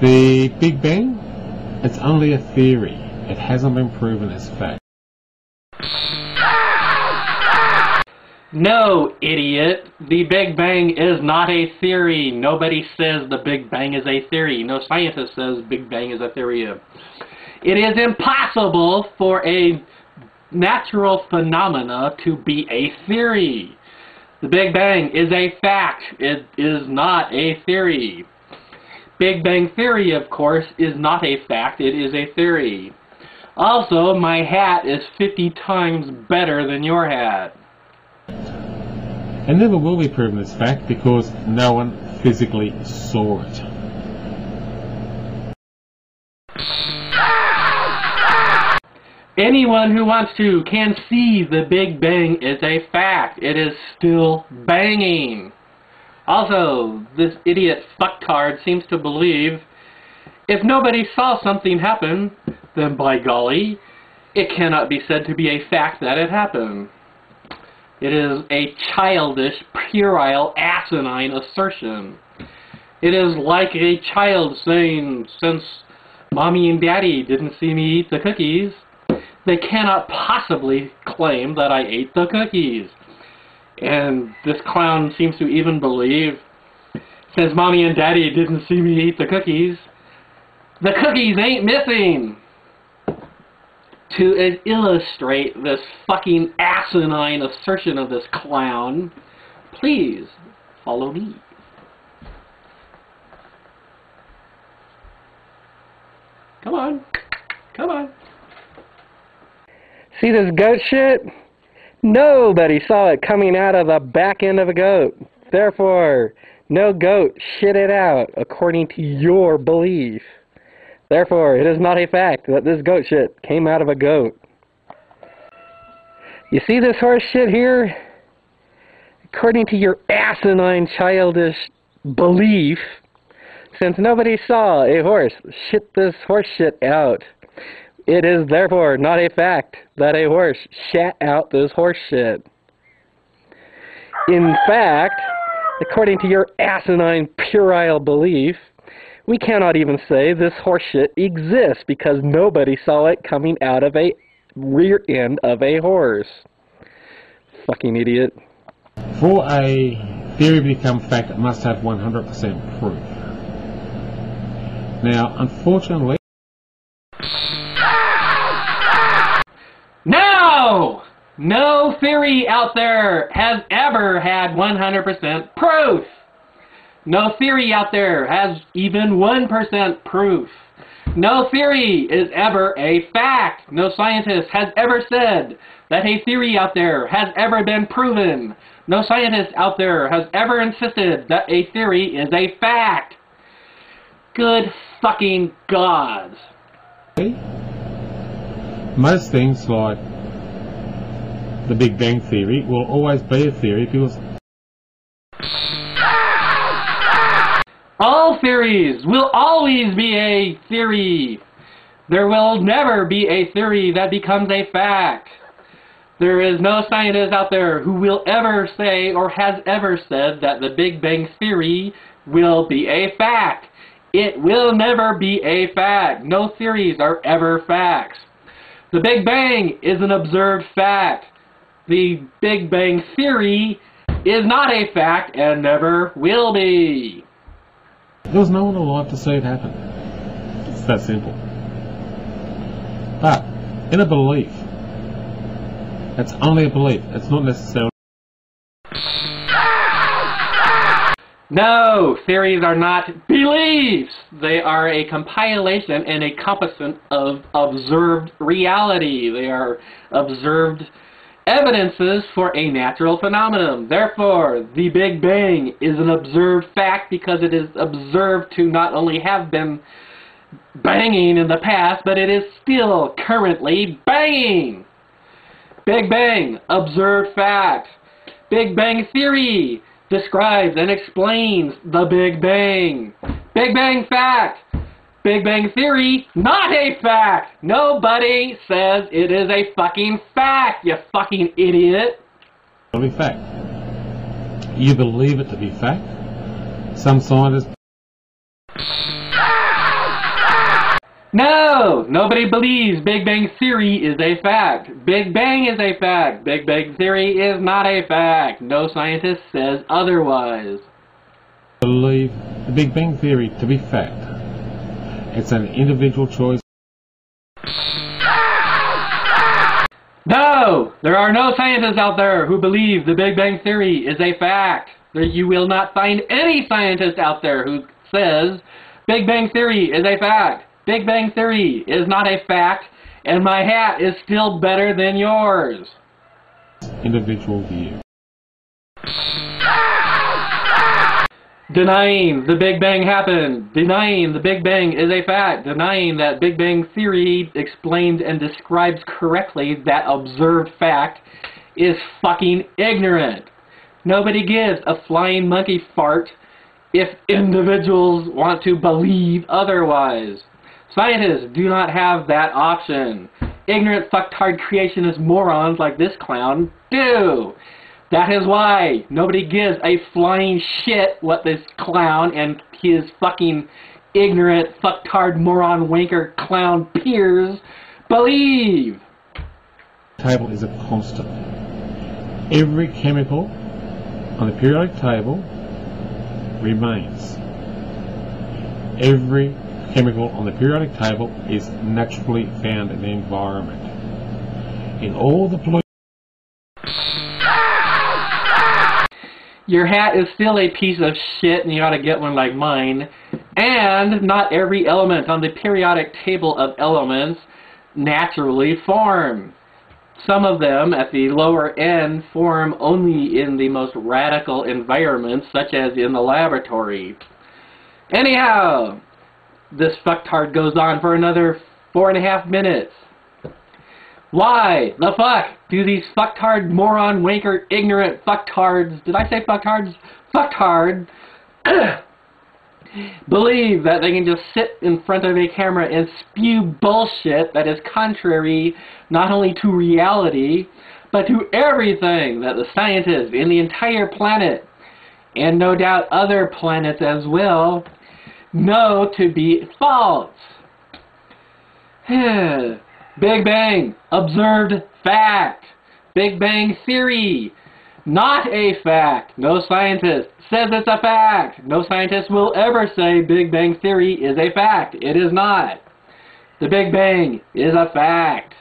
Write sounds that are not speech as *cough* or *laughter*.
The Big Bang? It's only a theory. It hasn't been proven as fact. No, idiot. The Big Bang is not a theory. Nobody says the Big Bang is a theory. No scientist says Big Bang is a theory. It is impossible for a natural phenomena to be a theory. The Big Bang is a fact. It is not a theory. Big Bang Theory, of course, is not a fact. It is a theory. Also, my hat is 50 times better than your hat. It never will be proven as fact because no one physically saw it. Anyone who wants to can see the Big Bang is a fact. It is still banging. Also, this idiot fucktard seems to believe if nobody saw something happen, then by golly, it cannot be said to be a fact that it happened. It is a childish, puerile, asinine assertion. It is like a child saying, since mommy and daddy didn't see me eat the cookies, they cannot possibly claim that I ate the cookies. And this clown seems to even believe, since mommy and daddy didn't see me eat the cookies, the cookies ain't missing! To illustrate this fucking asinine assertion of this clown, please follow me. Come on. Come on. See this goat shit? Nobody saw it coming out of the back end of a goat. Therefore, no goat shit it out according to your belief. Therefore, it is not a fact that this goat shit came out of a goat. You see this horse shit here? According to your asinine childish belief, since nobody saw a horse shit this horse shit out, it is therefore not a fact that a horse shat out this horse shit. In fact, according to your asinine puerile belief, we cannot even say this horse shit exists because nobody saw it coming out of a rear end of a horse. Fucking idiot. For a theory to become fact, it must have 100% proof. Now, unfortunately, No! No theory out there has ever had 100% proof. No theory out there has even 1% proof. No theory is ever a fact. No scientist has ever said that a theory out there has ever been proven. No scientist out there has ever insisted that a theory is a fact. Good fucking gods. Most things like the Big Bang Theory will always be a theory because All theories will always be a theory. There will never be a theory that becomes a fact. There is no scientist out there who will ever say or has ever said that the Big Bang Theory will be a fact. It will never be a fact. No theories are ever facts. The Big Bang is an observed fact. The Big Bang Theory is not a fact and never will be. there was no one alive to see it happen. It's that simple. But, in a belief, it's only a belief. It's not necessarily No, theories are not beliefs. They are a compilation and a composite of observed reality. They are observed evidences for a natural phenomenon. Therefore, the Big Bang is an observed fact because it is observed to not only have been banging in the past, but it is still currently banging. Big Bang, observed fact. Big Bang Theory describes and explains the Big Bang. Big Bang fact. Big Bang Theory, not a fact. Nobody says it is a fucking fact, you fucking idiot. It'll be fact. You believe it to be fact. Some scientists No! Nobody believes Big Bang Theory is a fact. Big Bang is a fact. Big Bang Theory is not a fact. No scientist says otherwise. Believe the Big Bang Theory to be fact. It's an individual choice. No! There are no scientists out there who believe the Big Bang Theory is a fact. You will not find any scientist out there who says Big Bang Theory is a fact. Big Bang Theory is not a fact, and my hat is still better than yours. Individual view. Denying the Big Bang happened. Denying the Big Bang is a fact. Denying that Big Bang Theory explains and describes correctly that observed fact is fucking ignorant. Nobody gives a flying monkey fart if individuals want to believe otherwise. Scientists do not have that option. Ignorant fucktard creationist morons like this clown do. That is why nobody gives a flying shit what this clown and his fucking ignorant fucktard moron wanker clown peers believe. Table is a constant. Every chemical on the periodic table remains. Every chemical on the periodic table is naturally found in the environment. In all the pollution Your hat is still a piece of shit and you ought to get one like mine. And not every element on the periodic table of elements naturally form. Some of them at the lower end form only in the most radical environments, such as in the laboratory. Anyhow, this fucktard goes on for another four and a half minutes. Why the fuck do these fucktard, moron, wanker, ignorant fucktards, did I say fucktards? Fucktard, *clears throat* believe that they can just sit in front of a camera and spew bullshit that is contrary not only to reality, but to everything that the scientists in the entire planet, and no doubt other planets as well, know to be false. *sighs* Big Bang, observed fact. Big Bang Theory, not a fact. No scientist says it's a fact. No scientist will ever say Big Bang Theory is a fact. It is not. The Big Bang is a fact.